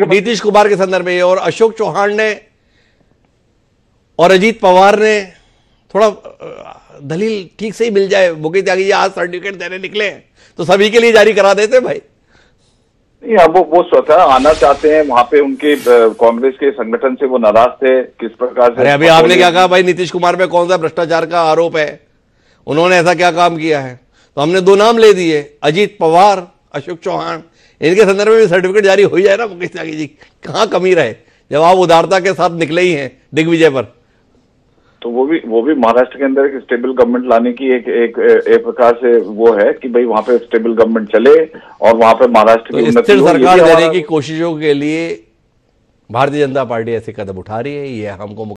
नीतीश कुमार के संदर्भ में और अशोक चौहान ने और अजीत पवार ने थोड़ा दलील ठीक से ही मिल जाए। मुकेश त्यागी जी आज सर्टिफिकेट देने निकले तो सभी के लिए जारी करा देते भाई। नहीं अब वो वो स्वतः आना चाहते हैं वहाँ पे उनके कांग्रेस के संगठन से वो नाराज़ थे किस प्रकार से अरे अभी आपने क्या कहा भाई नीतीश कुमार पे कौन सा भ्रष्टाचार का आरोप है? उन्होंने ऐसा क्या काम किया है? तो हमने दो नाम ले दिए अजीत पवार अशोक चौहान इनके संदर्भ में सर्टिफिकेट जारी हो ही जाए ना मुकेश त्यागी जी। कहाँ कमी रहे? जब आप उदारता के साथ निकले ही हैं दिग्विजय पर। तो वो भी वो भी महाराष्ट्र के अंदर एक स्टेबल गवर्नमेंट लाने की एक एक एक प्रकार से वो है कि भाई वहाँ पे स्टेबल गवर्नमेंट चले और वहाँ पे महाराष्ट्र तो की स्थिर सरकार देने की कोशिशों के लिए भारतीय जनता पार्टी ऐसे कदम उठा रही है ये हमको